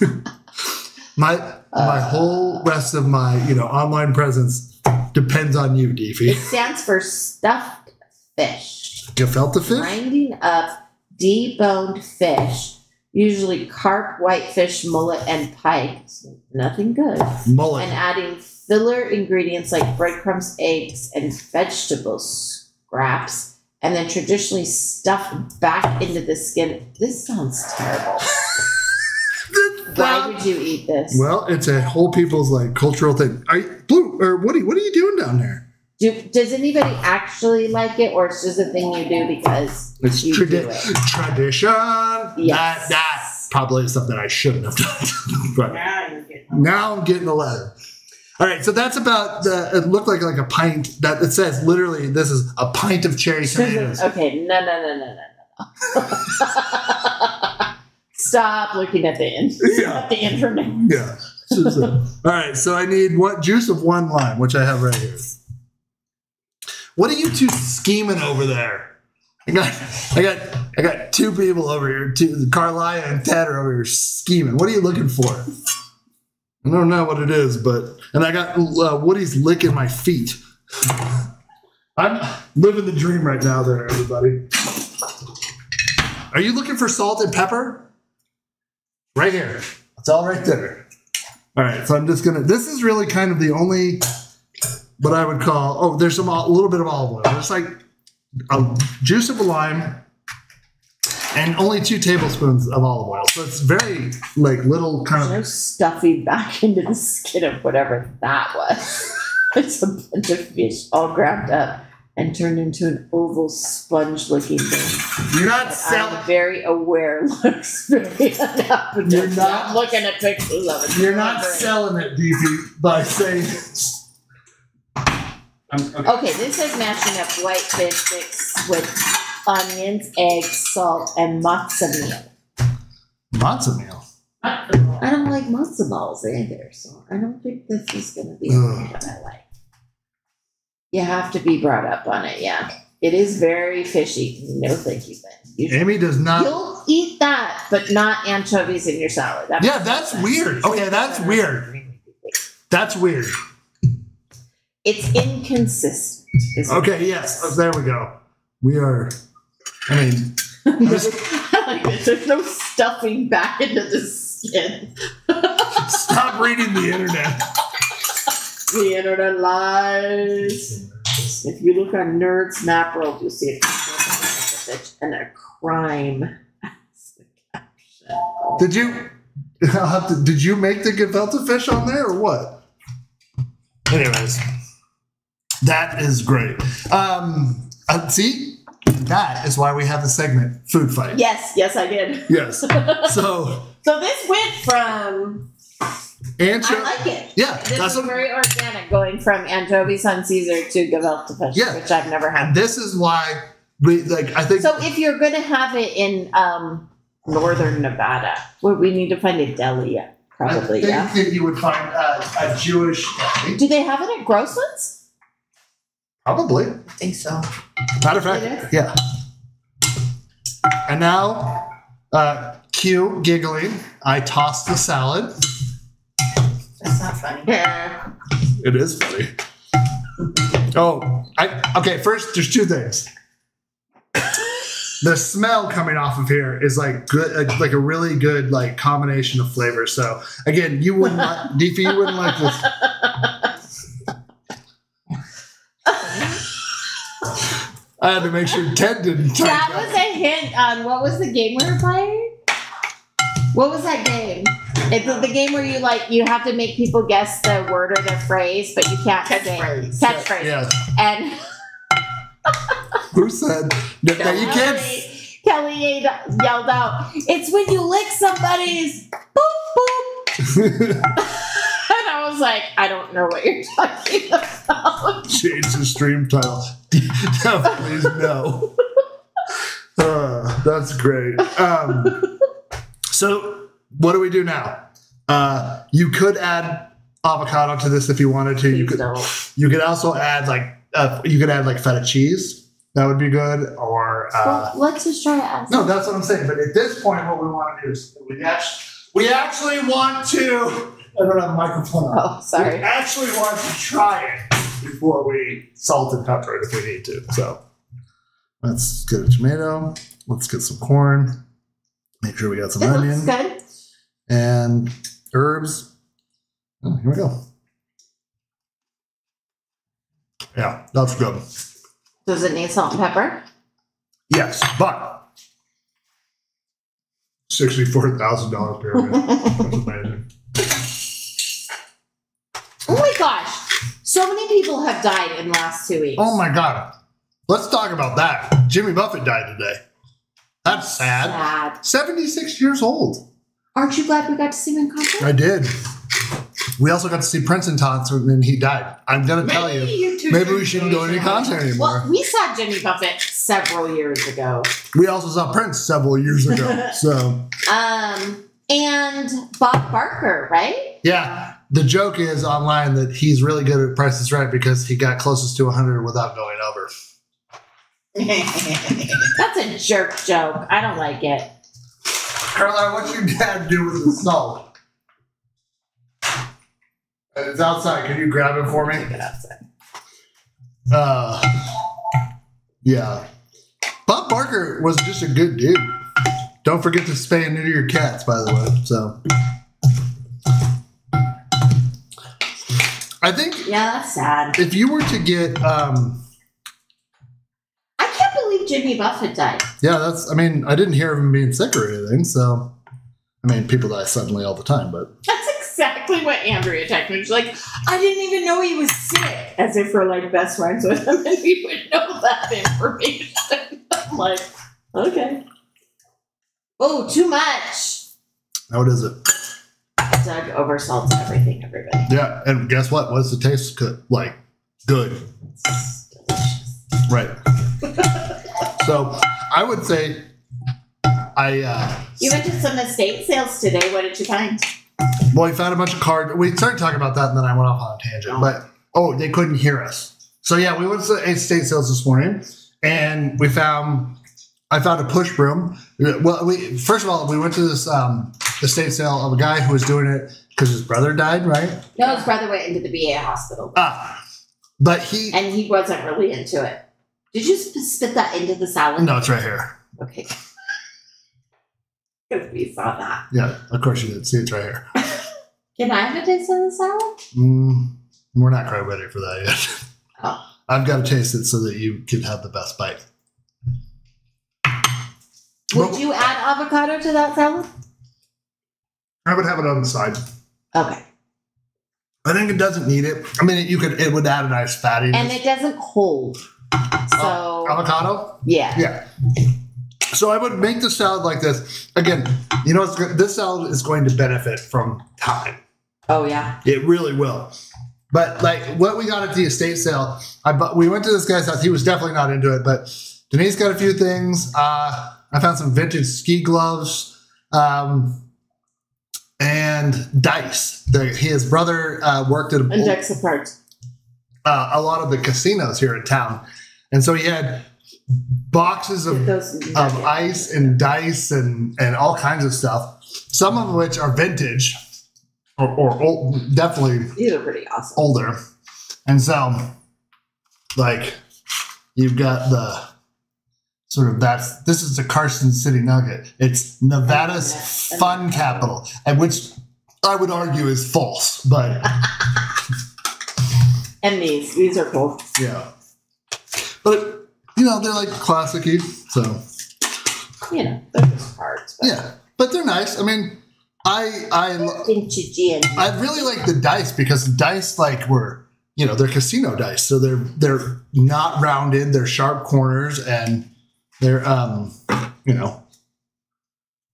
my my Uh. whole rest of my you know online presence depends on you, it stands for stuffed fish. Gefilte fish. grinding up deboned fish, usually carp, whitefish, mullet, and pike. So nothing good. Mullet. And adding filler ingredients like breadcrumbs, eggs, and vegetable scraps, and then traditionally stuffed back into the skin. This sounds terrible. Why would you eat this? Well, it's a whole people's like cultural thing. I Blue or Woody, what are you doing down there? Do, does anybody actually like it, or it's just a thing you do because It's you tradi- do it? tradition. Yes. That that probably is something I shouldn't have done. but Now you're getting. now I'm getting a letter. All right, so that's about the. It looked like like a pint. That it says literally this is a pint of cherry tomatoes. okay, no, no, no, no, no, no. Stop looking at the in- Yeah. at the internet. Yeah. So- so- all right, so I need what juice of one lime, which I have right here. What are you two scheming over there? I got, I got, I got two people over here. Two, Carlia and Ted are over here scheming. What are you looking for? I don't know what it is, but and I got uh, Woody's licking my feet. I'm living the dream right now, there, everybody. Are you looking for salt and pepper? Right here. It's all right there. All right, so I'm just gonna. This is really kind of the only what I would call. Oh, there's some a little bit of olive oil. It's like a juice of a lime and only two tablespoons of olive oil. So it's very like little kind There's of. no stuffing back into the skin of whatever that was. It's a bunch of fish all ground up and turned into an oval sponge-looking thing. You're not selling. Very aware looks very. You're not- looking at pictures of it. You're not selling it, DP, by saying. I'm, okay. Okay, this is mashing up white fish sticks with onions, eggs, salt, and matzo meal. Matzo meal. I don't like matzo balls either, so I don't think this is gonna be Ugh. one that I like. You have to be brought up on it, yeah. It is very fishy. No, thank you, Ben. You Amy does not. You'll eat that, but not anchovies in your salad. That Yeah, that's sense. weird. Okay, that's weird. That's weird. It's inconsistent. Okay, yes. There we go. We are. I mean, I like. There's no stuffing back into the skin. stop reading the internet. The internet lies. If you look on Nerds Map World, you'll see a a and a crime. That's the caption. Did you? I'll have to, did you make the gefilte fish on there or what? Anyways, that is great. Um, uh, see, that is why we have the segment food fight. Yes, yes, I did. Yes. So, So this went from Ancho. I like it. yeah, This that's is very organic, going from anchovies on Caesar to gefilte fish, Yeah. which I've never had. This is why we like. I think So if you're going to have it in um, northern Nevada, where we need to find a deli, yeah, probably, I think yeah. that you would find uh, a Jewish. deli. Do they have it at Grossman's? Probably. I think so. Matter of fact, yeah. And now, uh, cue giggling. I tossed the salad. That's not funny. Yeah. It is funny. Oh, I okay. First, there's two things. The smell coming off of here is like good, uh, like a really good like combination of flavors. So again, you wouldn't like, Deefy, you wouldn't like this. I had to make sure Ted didn't. type That was a hint on what was the game we were playing? What was that game? It's the game where you like you have to make people guess the word or the phrase, but you can't say Catchphrase. catchphrase. Yeah. And Who said? No, no, you can't. Kelly, Kelly yelled out, "It's when you lick somebody's boop boop." And I was like, I don't know what you're talking about. change the stream title. no, please no. Uh, that's great. Um, so, what do we do now? Uh, you could add avocado to this if you wanted to. You could. don't. You could also add like uh, you could add like feta cheese. That would be good. Or uh, well, let's just try it. As no, that's what I'm saying. But at this point, what we want to do is we actually we actually want to. I don't have a microphone on. Oh, sorry. We actually want to try it before we salt and pepper it if we need to. So let's get a tomato. Let's get some corn. Make sure we got some It onion good. and herbs. Oh, here we go. Yeah, that's good. Does it need salt and pepper? Yes, but sixty-four thousand dollars pyramid. That's amazing. Oh my gosh. So many people have died in the last two weeks. Oh my god. Let's talk about that. Jimmy Buffett died today. That's sad. Sad. 76 years old. Aren't you glad we got to see him in concert? I did. We also got to see Prince in concert and he died. I'm going to tell you, maybe we should shouldn't go to any concert anymore. Well, we saw Jimmy Buffett several years ago. We also saw Prince several years ago. So, Um, and Bob Barker, right? yeah, the joke is online that he's really good at Price is Right because he got closest to 100 without going over. That's a jerk joke. I don't like it. Caroline, what's your dad do with the salt? It's outside. Can you grab it for me? Get outside. Uh, yeah. Bob Barker was just a good dude. Don't forget to spay and neuter your cats, by the way. So, I think Yeah, that's sad. if you were to get, um, I can't believe Jimmy Buffett died. yeah, that's. I mean, I didn't hear of him being sick or anything. So, I mean, people die suddenly all the time, but That's exactly what Andrea texted me. She's like, I didn't even know he was sick. As if we're like best friends with him and we would know that information. I'm like, okay. Oh, too much. how is it? Doug oversalts everything, everybody. Yeah, and guess what? What does it taste good? Like good, right? so, I would say, I. uh You went to some estate sales today. What did you find? well, we found a bunch of cards. We started talking about that, and then I went off on a tangent. But oh, they couldn't hear us. So yeah, we went to the estate sales this morning, and we found. I found a push broom. Well, we first of all we went to this um, estate sale of a guy who was doing it because his brother died, right? No, his brother went into the VA hospital, Ah, but he and he wasn't really into it. Did you spit that into the salad? no, it's right here. Okay. Because we saw that. Yeah, of course you did. See, it's right here. Can I have a taste of the salad? Mm, we're not quite ready for that yet. Oh. I've got to taste it so that you can have the best bite. Would you add avocado to that salad? I would have it on the side. Okay. I think it doesn't need it. I mean, you could. It would add a nice fattiness. And it doesn't hold. So, avocado. yeah. Yeah. So I would make the salad like this. Again, you know, this salad is going to benefit from time. Oh, yeah. It really will. But like what we got at the estate sale, I bu- we went to this guy's house. He was definitely not into it, but Denise got a few things. Uh, I found some vintage ski gloves, um, and dice. The, his brother uh, worked at a, And cards. uh, a lot of the casinos here in town, and so he had boxes of Those of ice and dice and and all kinds of stuff. Some of which are vintage, or, or old, definitely These are pretty awesome. older. And so, like, you've got the sort of that's this is the Carson City Nugget. It's Nevada's fun capital, and which I would argue is false, but And these. These are cool. yeah. But you know they're like classicy, so You know, they're just cards. But yeah. But they're nice. I mean, I I lo- Vintage and I really like the dice because the dice like were you know they're casino dice, so they're they're not rounded, they're sharp corners, and they're um you know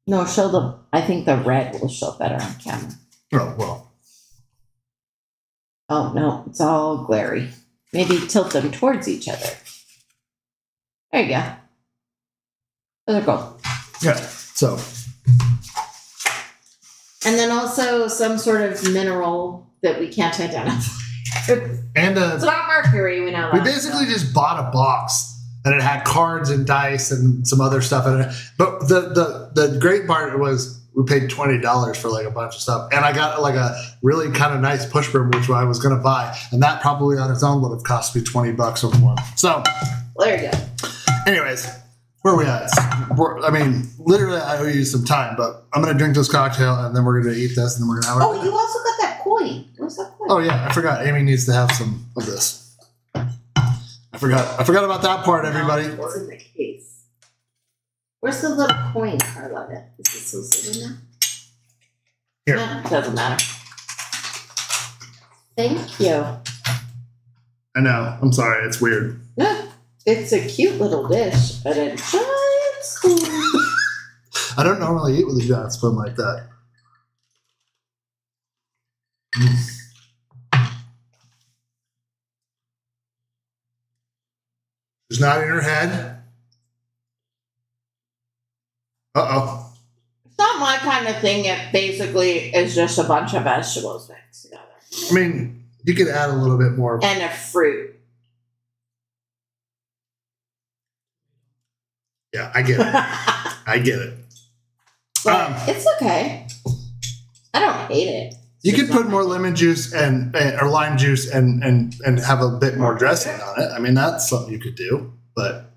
No, show the. I think the red will show better on camera. oh well Oh no, it's all glary. Maybe tilt them towards each other. There you go. Those are cool. yeah so And then also some sort of mineral that we can't identify. it's and uh, not mercury, we know we basically just bought a box and it had cards and dice and some other stuff in it. But the the the great part was we paid twenty dollars for like a bunch of stuff, and I got like a really kind of nice push broom, which I was going to buy, and that probably on its own would have cost me twenty bucks or more. So. There you go. Anyways, where are we at? We're, I mean, literally, I owe you some time, but I'm gonna drink this cocktail and then we're gonna eat this and then we're gonna have. Oh, it. you also got that coin. Where's that coin? Oh yeah, I forgot. Amy needs to have some of this. I forgot. I forgot about that part, everybody. It's in the case. Where's the little coin, Carlotta? Is it still sitting there? Here. No, doesn't matter. Thank you. I know. I'm sorry. It's weird. It's a cute little dish, but a giant. I don't normally eat with a giant spoon like that. Mm. She's in her head. Uh oh. It's not my kind of thing. It basically is just a bunch of vegetables mixed together I mean, you could add a little bit more. and a fruit. Yeah, I get it. I get it. Um, it's okay. I don't hate it. You could put more lemon juice and, and or lime juice and and and have a bit more dressing on it. I mean, that's something you could do. But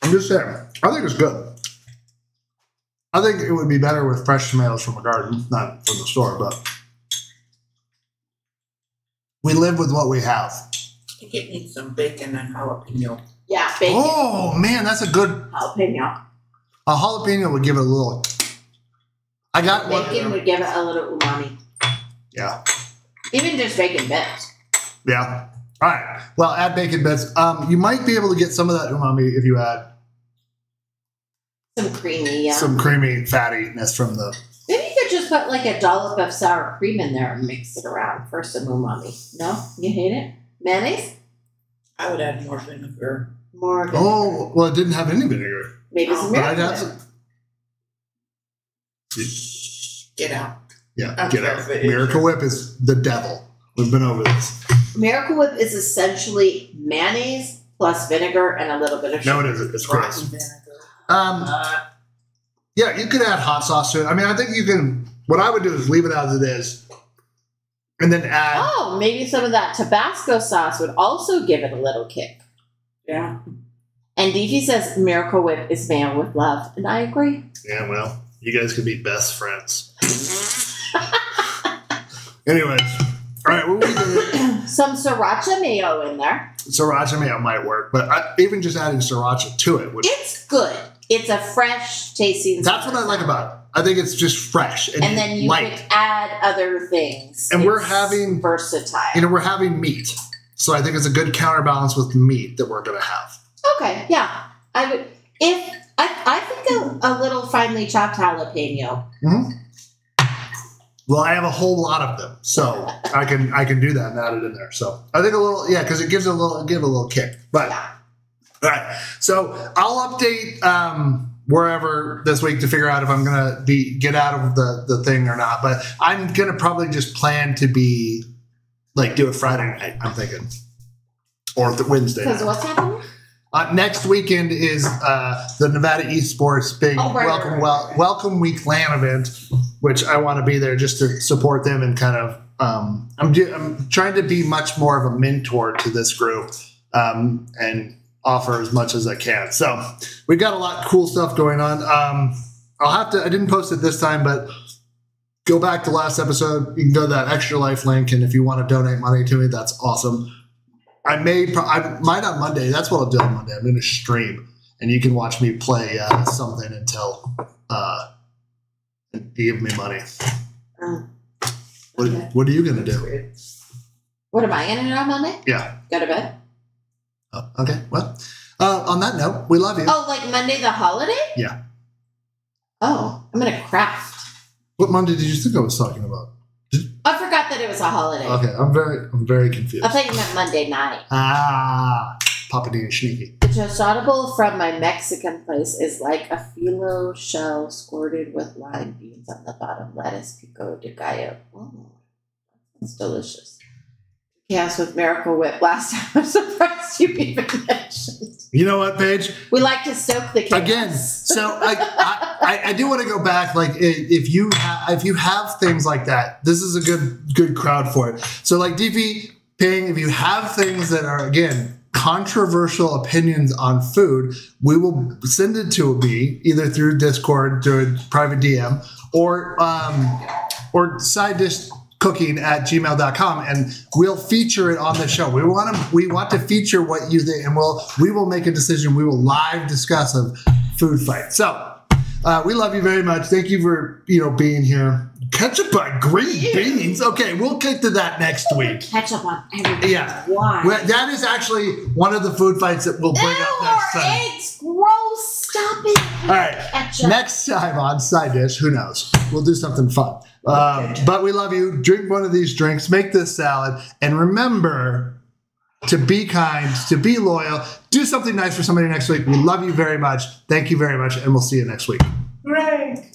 I'm just saying, I think it's good. I think it would be better with fresh tomatoes from a garden, not from the store. But we live with what we have. I think it needs some bacon and jalapeno. Yeah, bacon, Oh man, that's a good. jalapeno. A jalapeno would give it a little. I got Bacon one. would give it a little umami. Yeah. Even just bacon bits. Yeah. All right. Well, add bacon bits. Um, you might be able to get some of that umami if you add Some creamy, yeah. some creamy fattiness from the. Maybe you could just put like a dollop of sour cream in there and mix it around for some umami. No? You hate it? Mayonnaise? I would add more vinegar. More of it. Oh, well, it didn't have any vinegar. Maybe some But I'd add some. Get out. Yeah, I'm get out. Miracle Whip is the devil. We've been over this. Miracle Whip is essentially mayonnaise plus vinegar and a little bit of sugar. No, it isn't. It's gross. Um, Uh, yeah, you could add hot sauce to it. I mean, I think you can. What I would do is leave it as it is, and then add. Oh, maybe some of that Tabasco sauce would also give it a little kick. yeah. And Deefy says Miracle Whip is made with love, and I agree. Yeah, well, you guys could be best friends. Anyways, all right. What were we doing? Some sriracha mayo in there. Sriracha mayo might work, but I, even just adding sriracha to it would. It's good. It's a fresh tasting. That's what I like about it. I think it's just fresh and, And then you light. can add other things. And we're having- versatile. You know, we're having meat, so I think it's a good counterbalance with meat that we're gonna have. okay, yeah. I would if I I think a, a little finely chopped jalapeno. Well, I have a whole lot of them, so I can I can do that and add it in there. So I think a little, yeah, because it gives it a little give it a little kick. But all right, so I'll update um, wherever this week to figure out if I'm gonna be get out of the the thing or not. But I'm gonna probably just plan to be like do it Friday night. I'm thinking, or the Wednesday. Because what's happening? Uh, next weekend is uh, the Nevada Esports big Oh, right, welcome right, right, wel- right. welcome week LAN event, which I want to be there just to support them and kind of. Um, I'm do- I'm trying to be much more of a mentor to this group um, and offer as much as I can. So we've got a lot of cool stuff going on. Um, I'll have to. I didn't post it this time, but go back to last episode. You can go to that extra life link, and if you want to donate money to me, that's awesome. I may, I might on Monday. That's what I'll do on Monday. I'm going to stream, and you can watch me play uh, something until uh, you give me money. Oh, What, Okay. what are you going to do? What am I gonna do on Monday? Yeah. Go to bed. Oh, okay. Well, uh, on that note, we love you. Oh, like Monday the holiday? Yeah. Oh, I'm gonna craft. What Monday did you think I was talking about? It was a holiday. Okay, I'm very, I'm very confused. I thought you meant Monday night. Ah, Papa Dina Sneaky. The tostado from my Mexican place is like a phyllo shell squirted with lime beans on the bottom, lettuce, pico de gallo. Oh, that's delicious. Chaos with Miracle Whip. Last time, I'm surprised you even mentioned. You know what, Paige? We like to soak the chaos. again so I, I, I do want to go back like if you ha- if you have things like that this is a good good crowd for it so like dp ping if you have things that are again controversial opinions on food we will send it to me either through discord through a private dm or um or side dish cooking at gmail.com and we'll feature it on the show. We want to we want to feature what you think and we'll we will make a decision. We will live discuss a food fight so uh, we love you very much. Thank you for you know being here. Ketchup on green beans? Okay we'll get to that next week. Ketchup on everything. Yeah. Why? Well, that is actually one of the food fights that we'll bring Ew, up next time Stop it. all right Ketchup. Next time on Side Dish, who knows? We'll do something fun. Um, but we love you. Drink one of these drinks, make this salad, and remember to be kind, to be loyal, do something nice for somebody next week. We love you very much. Thank you very much, and we'll see you next week. Hooray.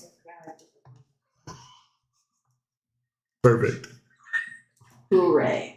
Perfect. Hooray.